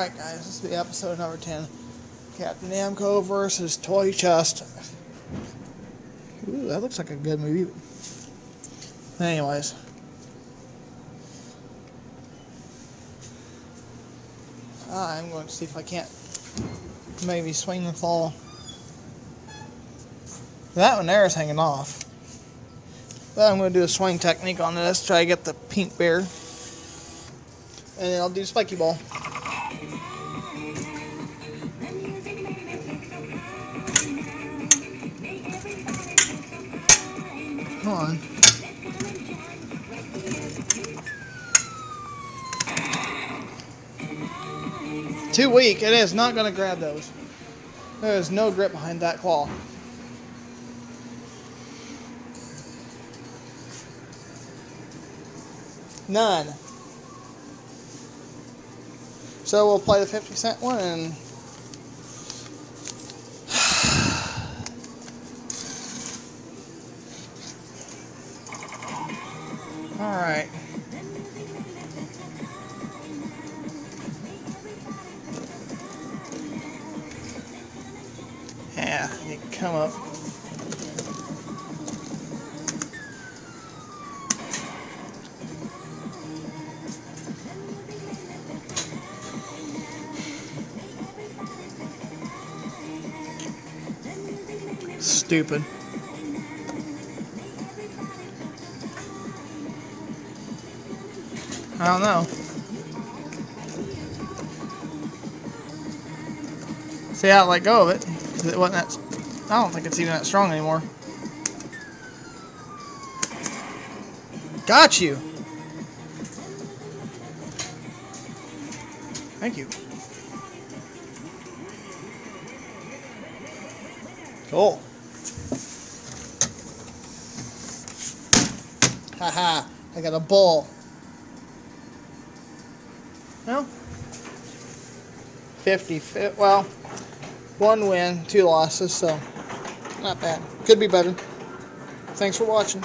Alright guys, this will be episode number 10. Captain Namco versus Toy Chest. Ooh, that looks like a good movie. Anyways. I'm going to see if I can't maybe swing and fall. That one there is hanging off. But I'm going to do a swing technique on this, try to get the pink bear. And then I'll do spiky ball. Come on. Too weak. It is not going to grab those. There is no grip behind that claw. None. So we'll play the 50 cent one and Alright. Yeah, you come up. Stupid. I don't know. See, how I let go of it. It wasn't that. I don't think it's even that strong anymore. Got you. Thank you. Cool. Haha, I got a bull. Well, 50, fi- well, one win, two losses, so not bad. Could be better. Thanks for watching.